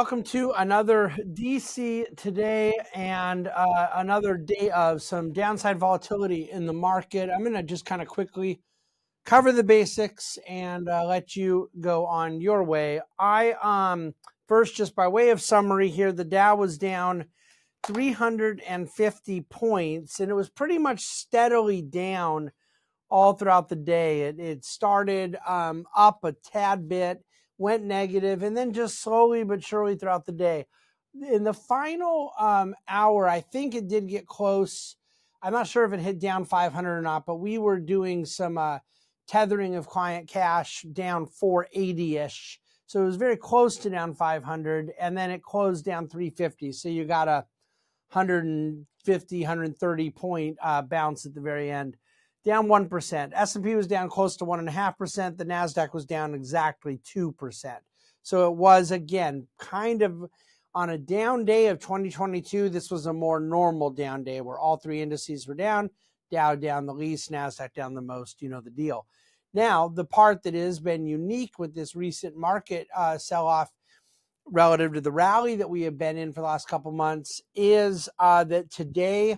welcome to another DC today and uh, another day of some downside volatility in the market. I'm going to just kind of quickly cover the basics and uh, let you go on your way. I um first just by way of summary here, the Dow was down 350 points and it was pretty much steadily down all throughout the day. It, it started um, up a tad bit went negative, and then just slowly but surely throughout the day. In the final um, hour, I think it did get close. I'm not sure if it hit down 500 or not, but we were doing some uh, tethering of client cash down 480 ish. So it was very close to down 500, and then it closed down 350. So you got a 150, 130 point uh, bounce at the very end down 1%. S&P was down close to 1.5%. The NASDAQ was down exactly 2%. So it was, again, kind of on a down day of 2022. This was a more normal down day where all three indices were down. Dow down the least, NASDAQ down the most. You know the deal. Now, the part that has been unique with this recent market uh, sell off relative to the rally that we have been in for the last couple months is uh, that today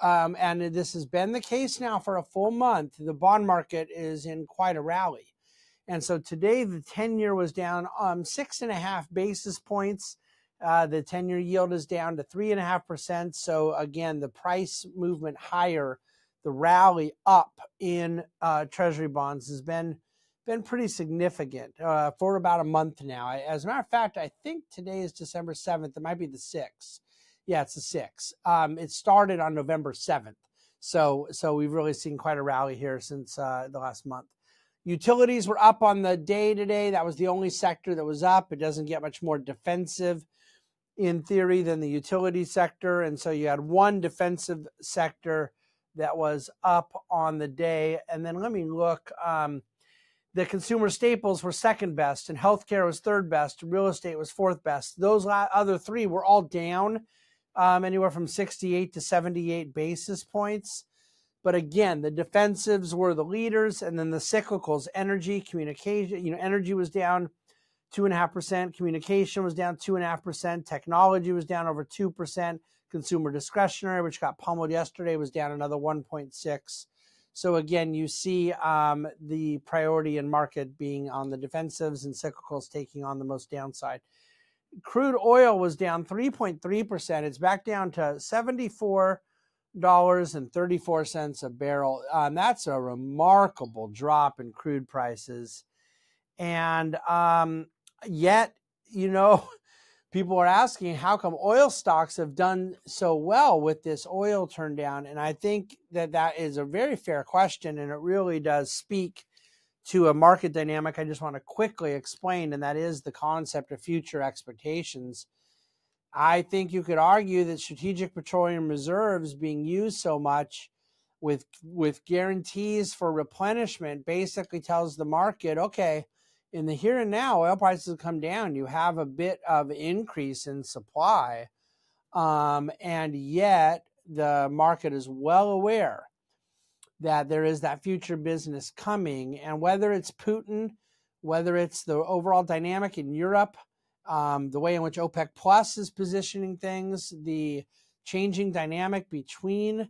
um, and this has been the case now for a full month, the bond market is in quite a rally. And so today the 10 year was down um, six and a half basis points. Uh, the 10 year yield is down to three and a half percent. So again, the price movement higher, the rally up in uh, treasury bonds has been been pretty significant uh, for about a month now. As a matter of fact, I think today is December 7th. It might be the 6th. Yeah, it's a six. Um, it started on November 7th. So, so we've really seen quite a rally here since uh, the last month. Utilities were up on the day today. That was the only sector that was up. It doesn't get much more defensive in theory than the utility sector. And so you had one defensive sector that was up on the day. And then let me look. Um, the consumer staples were second best, and healthcare was third best. Real estate was fourth best. Those other three were all down um, anywhere from 68 to 78 basis points. But again, the defensives were the leaders, and then the cyclicals, energy, communication, you know, energy was down two and a half percent, communication was down two and a half percent, technology was down over two percent, consumer discretionary, which got pummeled yesterday, was down another 1.6. So again, you see um, the priority in market being on the defensives and cyclicals taking on the most downside crude oil was down 3.3%. It's back down to $74.34 a barrel. Um, that's a remarkable drop in crude prices. And um, yet, you know, people are asking how come oil stocks have done so well with this oil turn down? And I think that that is a very fair question. And it really does speak to a market dynamic I just want to quickly explain, and that is the concept of future expectations. I think you could argue that strategic petroleum reserves being used so much with with guarantees for replenishment basically tells the market, okay, in the here and now, oil prices come down. You have a bit of increase in supply, um, and yet the market is well aware that there is that future business coming. And whether it's Putin, whether it's the overall dynamic in Europe, um, the way in which OPEC Plus is positioning things, the changing dynamic between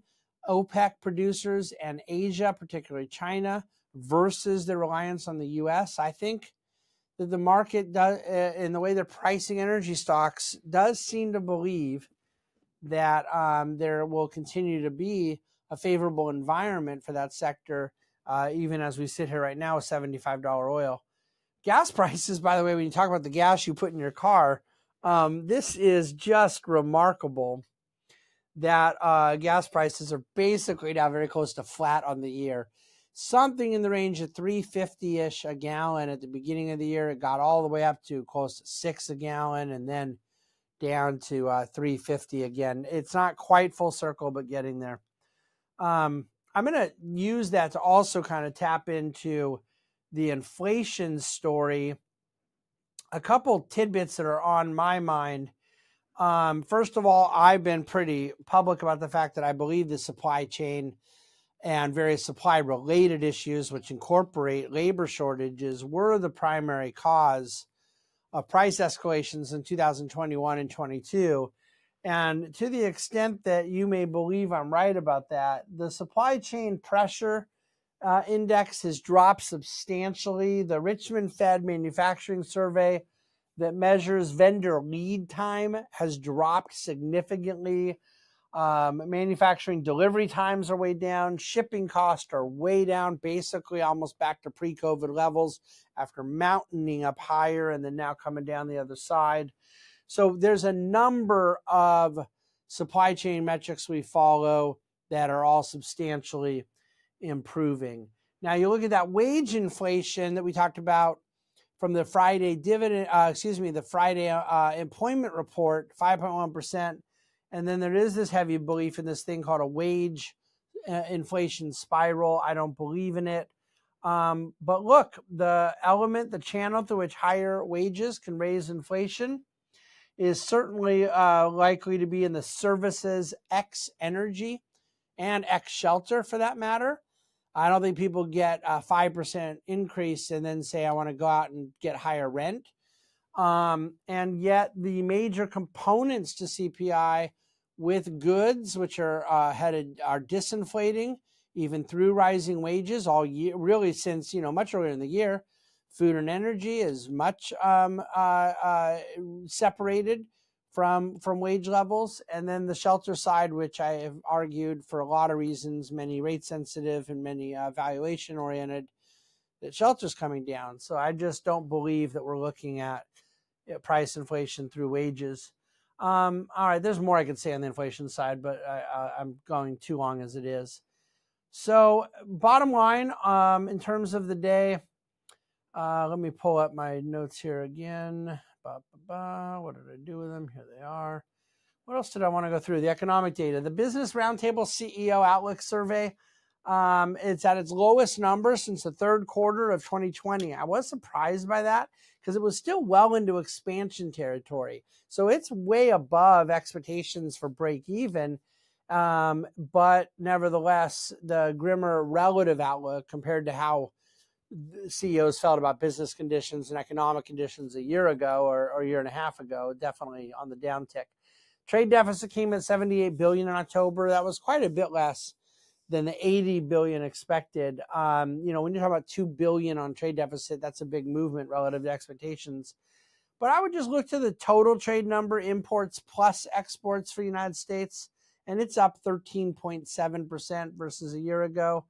OPEC producers and Asia, particularly China, versus the reliance on the US, I think that the market does, uh, in the way they're pricing energy stocks, does seem to believe that um, there will continue to be a favorable environment for that sector, uh, even as we sit here right now with $75 oil. Gas prices, by the way, when you talk about the gas you put in your car, um, this is just remarkable that uh, gas prices are basically now very close to flat on the year. Something in the range of 350 ish a gallon at the beginning of the year. It got all the way up to close to six a gallon and then down to uh, 350 again. It's not quite full circle, but getting there. Um, I'm going to use that to also kind of tap into the inflation story. A couple tidbits that are on my mind. Um, first of all, I've been pretty public about the fact that I believe the supply chain and various supply related issues, which incorporate labor shortages, were the primary cause of price escalations in 2021 and 22. And to the extent that you may believe I'm right about that, the supply chain pressure uh, index has dropped substantially. The Richmond Fed Manufacturing Survey that measures vendor lead time has dropped significantly. Um, manufacturing delivery times are way down. Shipping costs are way down, basically almost back to pre COVID levels after mountaining up higher and then now coming down the other side. So there's a number of supply chain metrics we follow that are all substantially improving. Now you look at that wage inflation that we talked about from the Friday dividend, uh, excuse me, the Friday uh, employment report, 5.1%. And then there is this heavy belief in this thing called a wage uh, inflation spiral. I don't believe in it. Um, but look, the element, the channel through which higher wages can raise inflation is certainly uh, likely to be in the services X energy and X shelter for that matter. I don't think people get a 5% increase and then say, I want to go out and get higher rent. Um, and yet, the major components to CPI with goods, which are uh, headed, are disinflating even through rising wages all year, really since, you know, much earlier in the year. Food and energy is much um, uh, uh, separated from from wage levels, and then the shelter side, which I have argued for a lot of reasons, many rate sensitive and many uh, valuation oriented, that shelter's coming down. So I just don't believe that we're looking at price inflation through wages. Um, all right, there's more I could say on the inflation side, but I, am going too long as it is. So, bottom line, um, in terms of the day, uh, let me pull up my notes here again. Ba, ba, ba. What did I do with them? Here they are. What else did I want to go through? The economic data. The Business Roundtable CEO Outlook Survey. Um, it's at its lowest number since the third quarter of 2020. I was surprised by that because it was still well into expansion territory. So it's way above expectations for break even. Um, but nevertheless, the grimmer relative outlook compared to how CEOs felt about business conditions and economic conditions a year ago or, or a year and a half ago, definitely on the downtick. Trade deficit came at 78 billion in October. That was quite a bit less than the 80 billion expected. Um, you know, when you talk about 2 billion on trade deficit, that's a big movement relative to expectations. But I would just look to the total trade number, imports plus exports for the United States, and it's up 13.7% versus a year ago.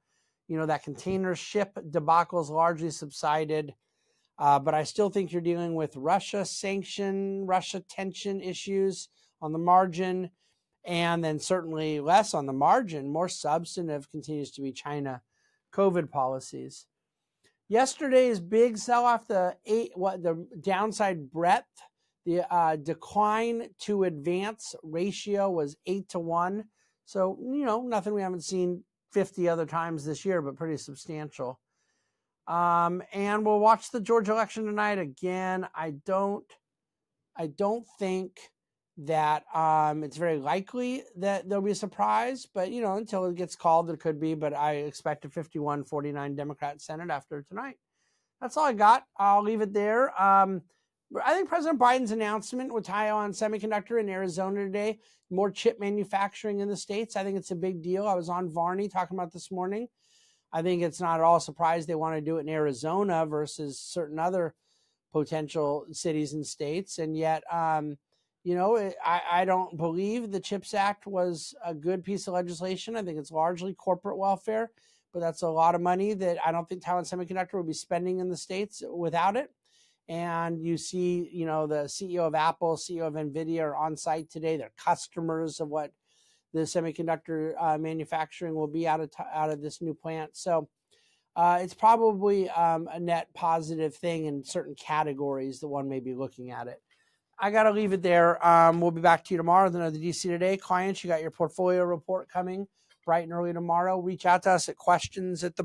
You know, that container ship debacle has largely subsided. Uh, but I still think you're dealing with Russia sanction, Russia tension issues on the margin. And then certainly less on the margin, more substantive continues to be China COVID policies. Yesterday's big sell off, the eight, what the downside breadth, the uh, decline to advance ratio was eight to one. So, you know, nothing we haven't seen 50 other times this year, but pretty substantial. Um, and we'll watch the Georgia election tonight again. I don't, I don't think that um, it's very likely that there'll be a surprise, but you know, until it gets called, there could be. But I expect a 51 49 Democrat Senate after tonight. That's all I got. I'll leave it there. Um, I think President Biden's announcement with Taiwan Semiconductor in Arizona today, more chip manufacturing in the States. I think it's a big deal. I was on Varney talking about this morning. I think it's not at all surprised they want to do it in Arizona versus certain other potential cities and states. And yet, um, you know, I, I don't believe the CHIPS Act was a good piece of legislation. I think it's largely corporate welfare, but that's a lot of money that I don't think Taiwan Semiconductor would be spending in the States without it. And you see, you know, the CEO of Apple, CEO of NVIDIA are on site today. They're customers of what the semiconductor uh, manufacturing will be out of, t- out of this new plant. So uh, it's probably um, a net positive thing in certain categories that one may be looking at it. I got to leave it there. Um, we'll be back to you tomorrow with another DC Today. Clients, you got your portfolio report coming bright and early tomorrow. Reach out to us at questions at the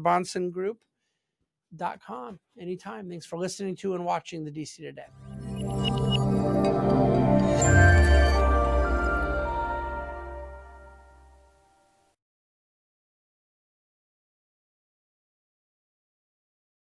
Group.com anytime. Thanks for listening to and watching the DC Today.